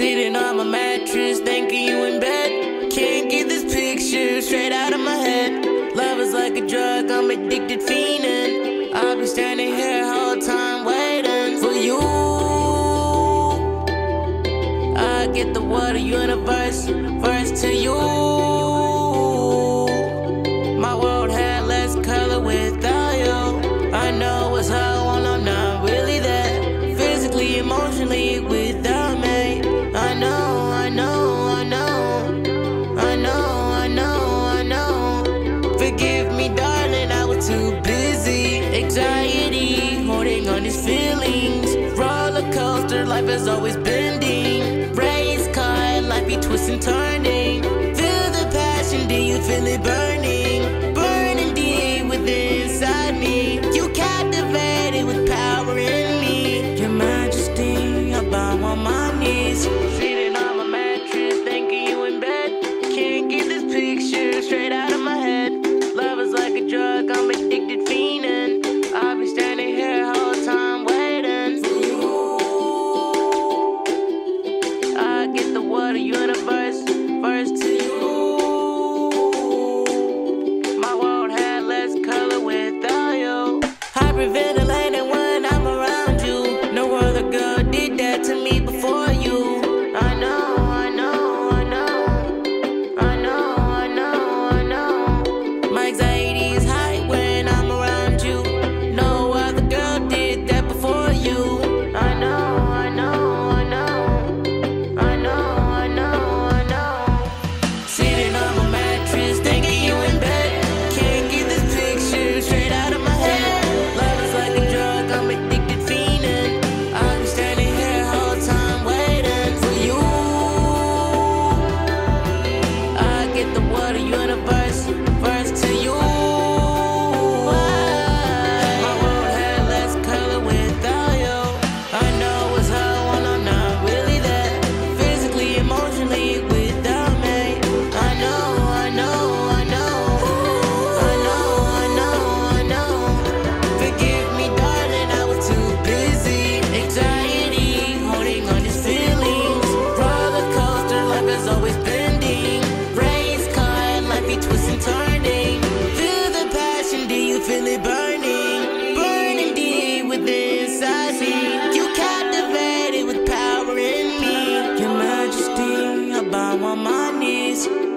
Sitting on my mattress, thinking you in bed. Can't get this picture straight out of my head. Love is like a drug, I'm addicted, fiending. I'll be standing here all time waiting for you. I get the water universe, first to you. Forgive me, darling, I was too busy. Anxiety, holding on these feelings. Roller coaster, life is always bending. Race car, life be twisting, turning. Feel the passion, do you feel it burn? eyes.